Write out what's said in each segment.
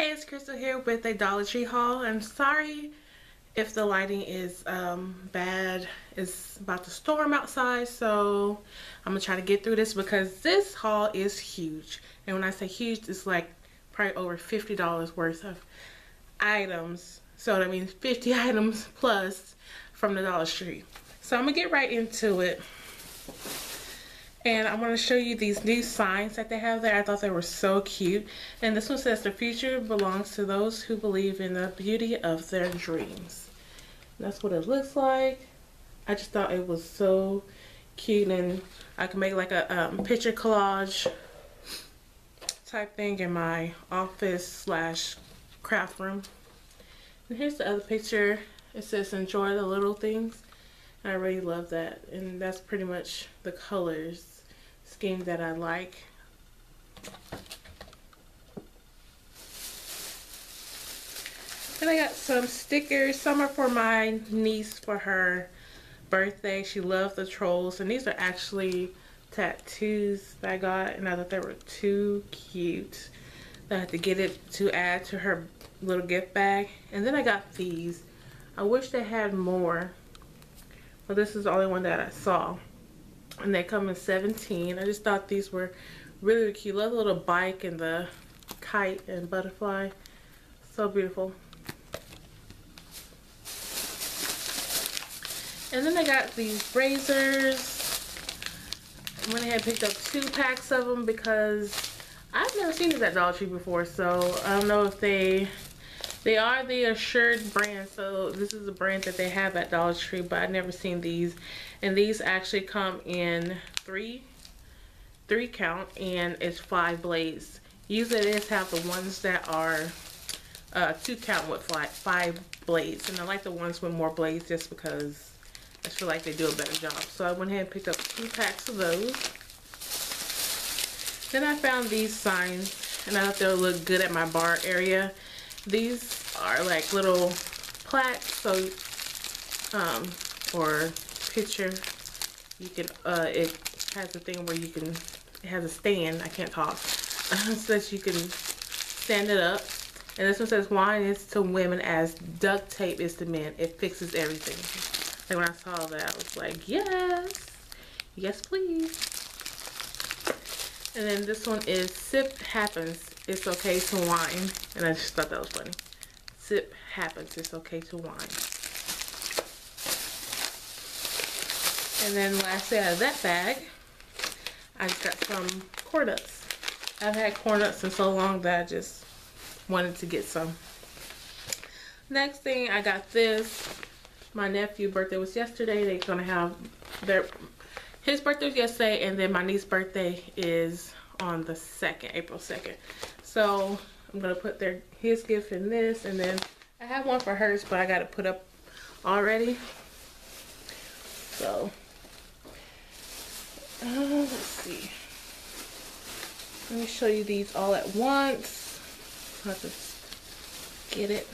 Hey, it's Crystal here with a Dollar Tree haul. I'm sorry if the lighting is um, bad. It's about to storm outside, so I'm gonna try to get through this because this haul is huge. And when I say huge, it's like probably over $50 worth of items. So that means 50 items plus from the Dollar Tree. So I'm gonna get right into it. And I'm going to show you these new signs that they have there. I thought they were so cute. And this one says, the future belongs to those who believe in the beauty of their dreams. And that's what it looks like. I just thought it was so cute. And I can make like a um, picture collage type thing in my office slash craft room. And here's the other picture. It says, enjoy the little things. I really love that. And that's pretty much the colors scheme that I like. And I got some stickers. Some are for my niece for her birthday. She loves the trolls. And these are actually tattoos that I got. And I thought they were too cute. I had to get it to add to her little gift bag. And then I got these. I wish they had more. This is the only one that I saw. And they come in 17 I just thought these were really cute. Love the little bike and the kite and butterfly. So beautiful. And then I got these razors. I went ahead and picked up two packs of them because I've never seen these at Dollar Tree before so I don't know if they they are the Assured brand, so this is a brand that they have at Dollar Tree, but I've never seen these. And these actually come in three, three count, and it's five blades. Usually they just have the ones that are uh, two count with five, five blades. And I like the ones with more blades just because I feel like they do a better job. So I went ahead and picked up two packs of those. Then I found these signs, and I thought they would look good at my bar area. These are like little plaques, so um, or picture. You can uh, it has a thing where you can it has a stand. I can't talk, so that you can stand it up. And this one says wine is to women as duct tape is to men. It fixes everything. Like when I saw that, I was like, yes, yes, please. And then this one is Sip Happens it's okay to whine. And I just thought that was funny. Sip happens. It's okay to whine. And then lastly out of that bag, I just got some corn nuts. I've had corn nuts for so long that I just wanted to get some. Next thing, I got this. My nephew' birthday was yesterday. They're gonna have their his birthday was yesterday, and then my niece's birthday is on the 2nd, April 2nd. So I'm to put their his gift in this. And then I have one for hers, but I got to put up already. So uh, let's see. Let me show you these all at once. I'll just get it.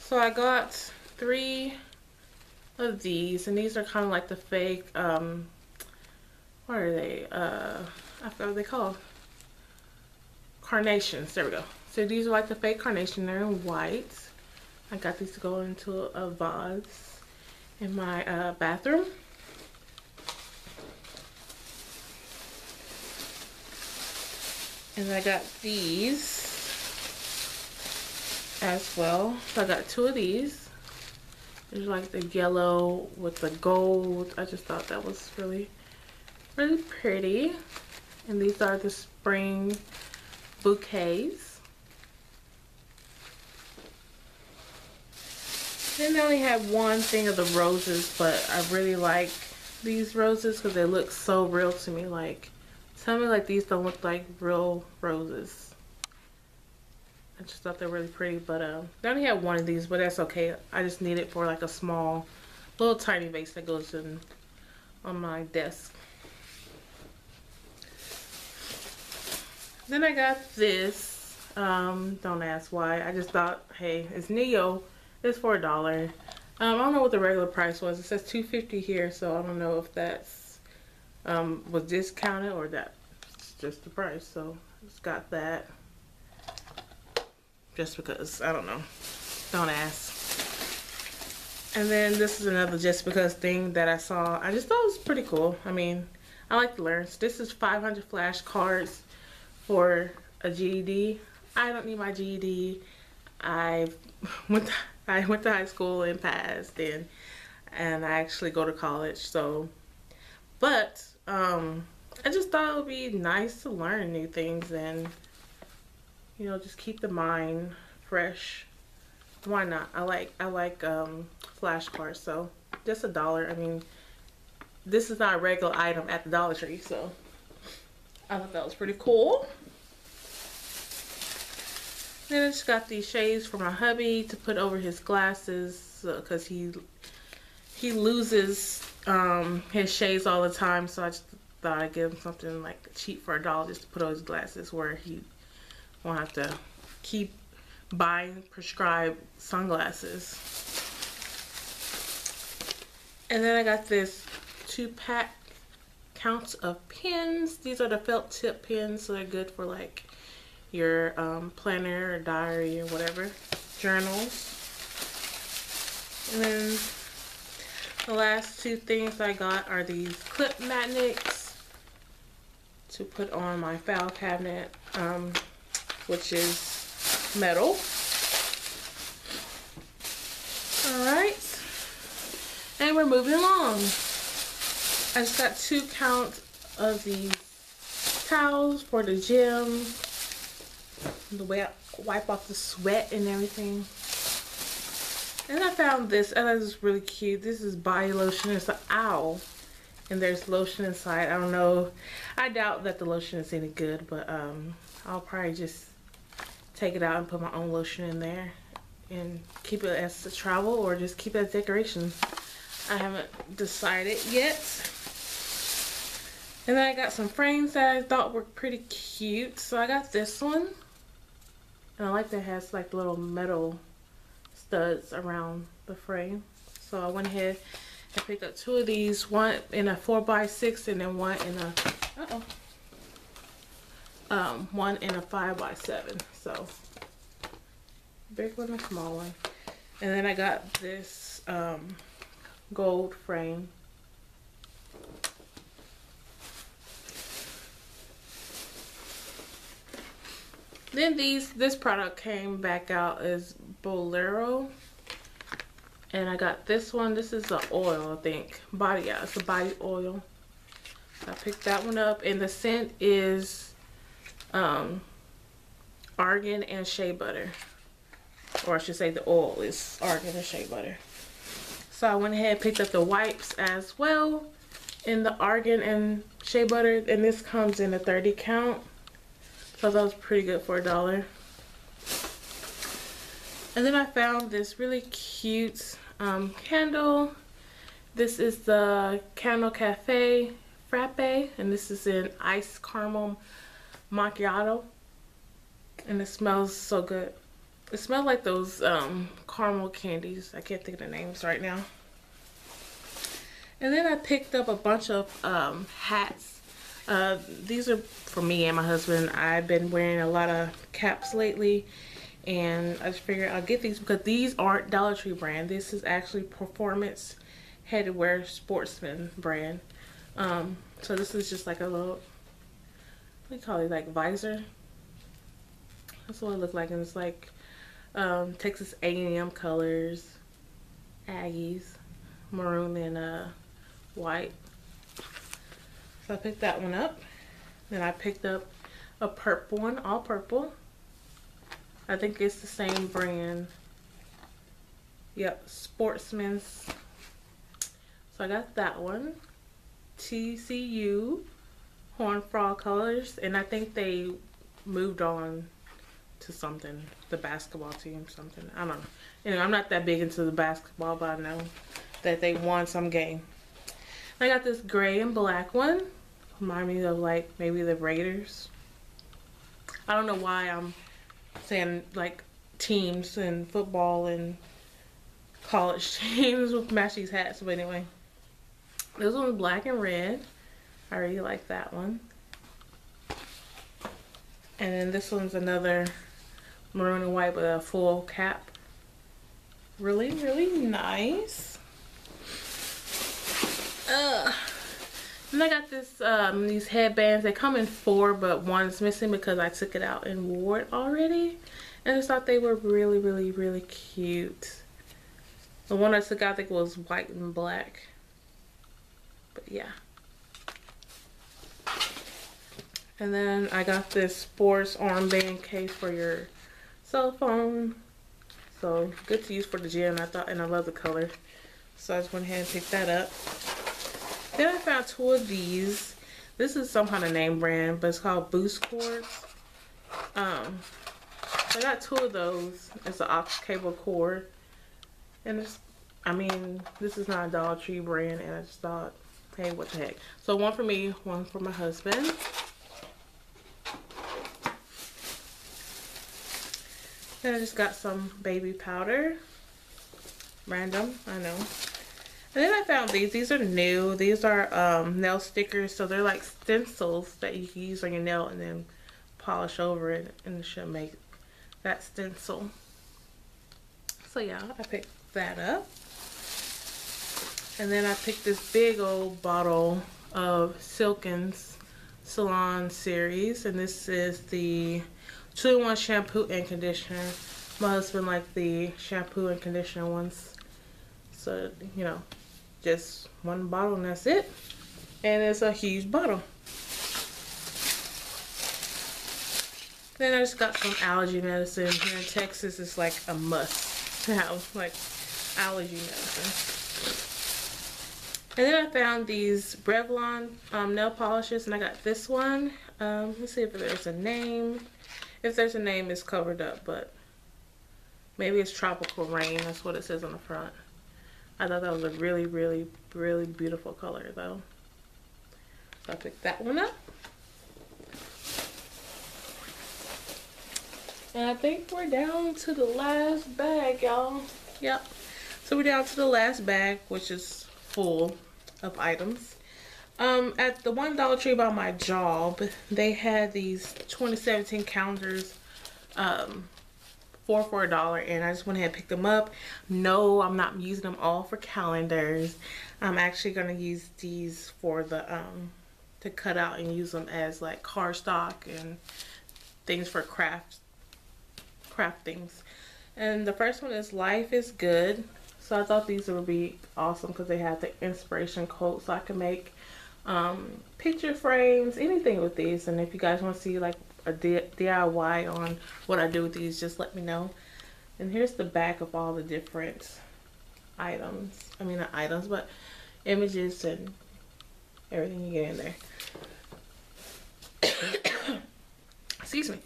So I got three of these and these are kind of like the fake um what are they? Uh, I forgot what they call carnations. There we go. So these are like the fake carnation. They're in white. I got these to go into a vase in my uh, bathroom. And I got these as well. So I got two of these. There's like the yellow with the gold. I just thought that was really really pretty. And these are the spring bouquets. Then they only have one thing of the roses, but I really like these roses because they look so real to me. Like, tell me like these don't look like real roses. I just thought they're really pretty, but um, I only have one of these, but that's okay. I just need it for like a small, little tiny vase that goes in on my desk. Then I got this. Um, don't ask why. I just thought, hey, it's Neo. It's for a dollar. Um, I don't know what the regular price was. It says 250 here, so I don't know if that's um, was discounted or that's just the price. So just got that. just because I don't know. Don't ask. And then this is another just because thing that I saw. I just thought it was pretty cool. I mean, I like to learn. So this is 500 flashcards for a GED. I don't need my GED. I went to, I went to high school and passed and and I actually go to college. So, but um, I just thought it would be nice to learn new things and you know just keep the mind fresh. Why not? I like I like um, flashcards. So just a dollar. I mean, this is not a regular item at the Dollar Tree. So I thought that was pretty cool. Then I just got these shades for my hubby to put over his glasses because uh, he he loses um, his shades all the time. So I just thought I'd give him something like cheap for a dollar just to put over his glasses where he won't have to keep buying prescribed sunglasses. And then I got this two pack counts of pins. These are the felt tip pins, so they're good for like your um, planner or diary or whatever, journals. And then the last two things I got are these clip magnets to put on my file cabinet, um, which is metal. Alright, and we're moving along. I just got two counts of these towels for the gym the way I wipe off the sweat and everything. And I found this, and it's really cute. This is body lotion. It's an owl, and there's lotion inside. I don't know. I doubt that the lotion is any good, but um, I'll probably just take it out and put my own lotion in there and keep it as a travel or just keep it as decoration. I haven't decided yet. And then I got some frames that I thought were pretty cute. So I got this one. And I like that it has like little metal studs around the frame. So I went ahead and picked up two of these, one in a 4x6 and then one in a, uh oh um, one in a 5x7. So big one and small one. And then I got this um, gold frame Then these, this product came back out as Bolero. And I got this one. This is the oil, I think. Body, yeah, it's a body oil. I picked that one up. And the scent is um, argan and shea butter. Or I should say the oil is argan and shea butter. So I went ahead and picked up the wipes as well And the argan and shea butter. And this comes in a 30 count. So that was pretty good for a dollar. And then I found this really cute um, candle. This is the Candle Cafe Frappe. And this is in Ice Caramel Macchiato. And it smells so good. It smells like those um, caramel candies. I can't think of the names right now. And then I picked up a bunch of um, hats uh, these are for me and my husband. I've been wearing a lot of caps lately and I just figured I'll get these because these aren't Dollar Tree brand. This is actually Performance Headwear Sportsman brand. Um, so this is just like a little, what do you call it, like visor? That's what it looks like and it's like um, Texas A&M colors, Aggies, maroon and uh, white. So I picked that one up. Then I picked up a purple one, all purple. I think it's the same brand. Yep, Sportsman's. So I got that one. TCU Horn Frog colors. And I think they moved on to something. The basketball team, something. I don't know. Anyway, I'm not that big into the basketball, but I know that they won some game. I got this gray and black one. Remind me of like maybe the Raiders. I don't know why I'm saying like teams and football and college teams with match hats. But anyway, this one's black and red. I really like that one. And then this one's another maroon and white with a full cap. Really, really nice. Uh, and I got this um, these headbands. They come in four, but one's missing because I took it out and wore it already. And I just thought they were really, really, really cute. The one I took out, I think was white and black. But yeah. And then I got this sports armband case for your cell phone. So good to use for the gym. I thought, and I love the color. So I just went ahead and picked that up. Then I found two of these. This is some kind of name brand, but it's called Boost Cords. Um, I got two of those. It's an aux cable cord. And it's, I mean, this is not a Dollar Tree brand, and I just thought, hey, what the heck. So one for me, one for my husband. Then I just got some baby powder. Random, I know. And then I found these. These are new. These are um, nail stickers. So they're like stencils that you can use on your nail and then polish over it. And it should make that stencil. So yeah, I picked that up. And then I picked this big old bottle of Silkins Salon series. And this is the 2-in-1 shampoo and conditioner. My husband liked the shampoo and conditioner ones. So, you know, just one bottle and that's it. And it's a huge bottle. Then I just got some allergy medicine. Here in Texas, it's like a must to have like allergy medicine. And then I found these Revlon um, nail polishes and I got this one. Um, let's see if there's a name. If there's a name, it's covered up, but maybe it's Tropical Rain. That's what it says on the front. I thought that was a really, really, really beautiful color though. So I picked that one up. And I think we're down to the last bag, y'all. Yep. So we're down to the last bag, which is full of items. Um, at the one Dollar Tree by my job, they had these 2017 calendars um, four for a dollar and I just went ahead and picked them up. No, I'm not using them all for calendars. I'm actually going to use these for the, um, to cut out and use them as like cardstock and things for craft, craft things. And the first one is Life is Good. So I thought these would be awesome because they have the inspiration quote so I can make um, picture frames, anything with these. And if you guys want to see like a DIY on what I do with these, just let me know. And here's the back of all the different items. I mean, not items, but images and everything you get in there. Excuse me.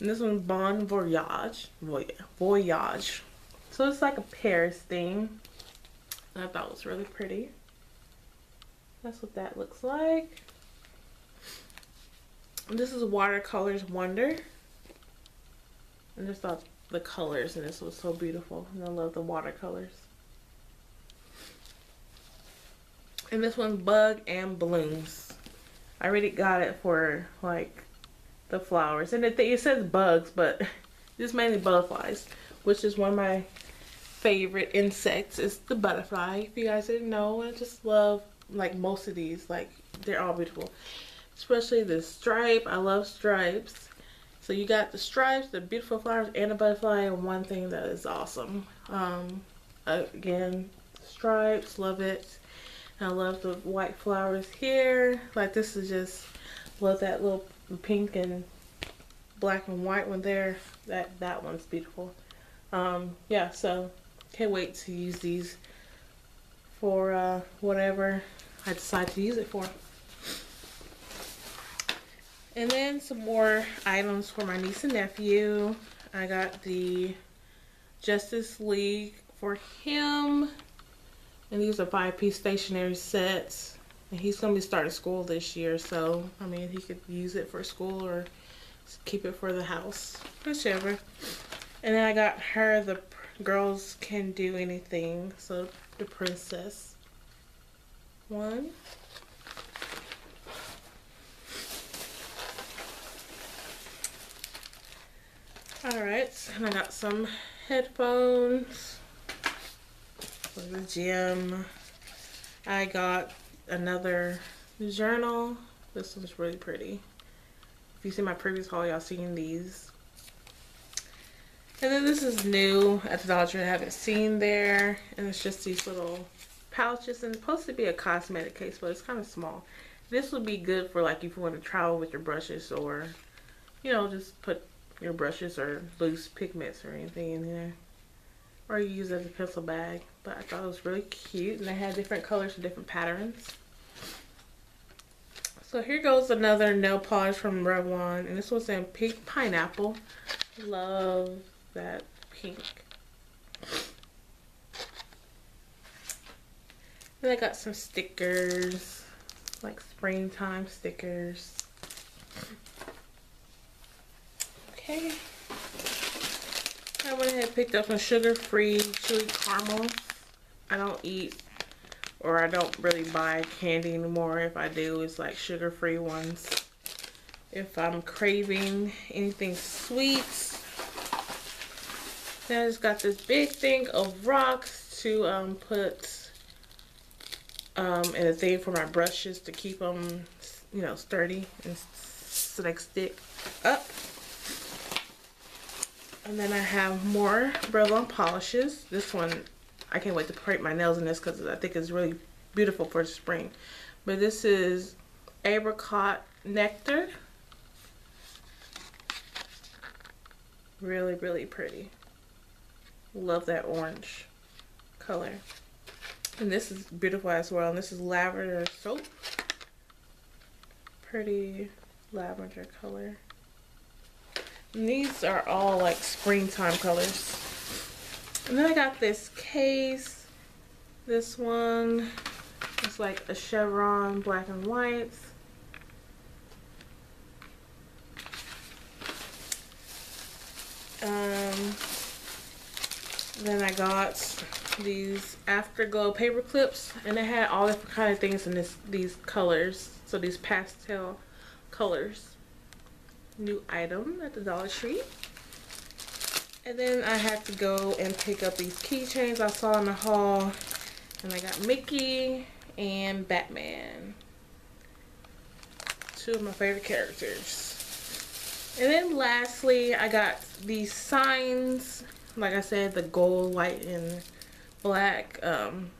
And this one's Bon Voyage. Voyage. So it's like a Paris theme. I thought was really pretty. That's what that looks like. This is Watercolors Wonder. I just thought the colors in this was so beautiful. And I love the watercolors. And this one's Bug and Blooms. I already got it for like the flowers. And it, it says bugs, but it's mainly butterflies, which is one of my favorite insects. It's the butterfly. If you guys didn't know, I just love like most of these. Like they're all beautiful especially the stripe. I love stripes. So you got the stripes, the beautiful flowers, and a butterfly, and one thing that is awesome. Um, again, stripes, love it. And I love the white flowers here. Like this is just, love that little pink and black and white one there. That that one's beautiful. Um, yeah, so can't wait to use these for uh, whatever I decide to use it for. And then some more items for my niece and nephew. I got the Justice League for him. And these are five-piece stationery sets. And he's going to be starting school this year. So, I mean, he could use it for school or keep it for the house. Whichever. And then I got her the Girls Can Do Anything. So, the princess one. Alright, and I got some headphones for the gym. I got another journal. This one's really pretty. If you see my previous haul, y'all seen these. And then this is new at the Dollar Tree I haven't seen there. And it's just these little pouches and supposed to be a cosmetic case, but it's kind of small. This would be good for like if you want to travel with your brushes or, you know, just put your brushes or loose pigments or anything in there. Or you use it as a pencil bag. But I thought it was really cute and they had different colors and different patterns. So here goes another nail polish from Revlon and this was in pink pineapple. Love that pink. Then I got some stickers, like springtime stickers. Okay. I went ahead and picked up some sugar-free chewy caramel. I don't eat or I don't really buy candy anymore. If I do, it's like sugar-free ones. If I'm craving anything sweet, then I just got this big thing of rocks to um, put um, and a thing for my brushes to keep them, you know, sturdy and so they stick up. And then I have more Revlon polishes. This one, I can't wait to paint my nails in this because I think it's really beautiful for spring. But this is Apricot Nectar. Really, really pretty. Love that orange color. And this is beautiful as well. And this is lavender soap. Pretty lavender color. And these are all like springtime colors. And then I got this case. This one is like a chevron black and white. Um, then I got these afterglow paper clips and it had all different kind of things in this these colors so these pastel colors new item at the Dollar Tree and then I had to go and pick up these keychains I saw in the haul and I got Mickey and Batman two of my favorite characters and then lastly I got these signs like I said the gold white and black. Um,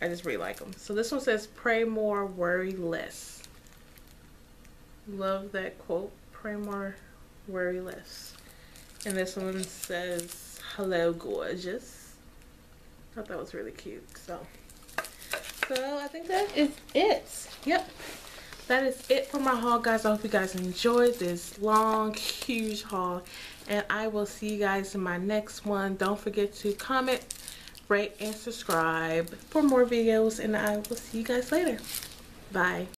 I just really like them. So this one says, pray more, worry less. Love that quote, pray more, worry less. And this one says, hello, gorgeous. I thought that was really cute. So, so I think that is it. Yep. That is it for my haul, guys. I hope you guys enjoyed this long, huge haul. And I will see you guys in my next one. Don't forget to comment, rate, and subscribe for more videos. And I will see you guys later. Bye.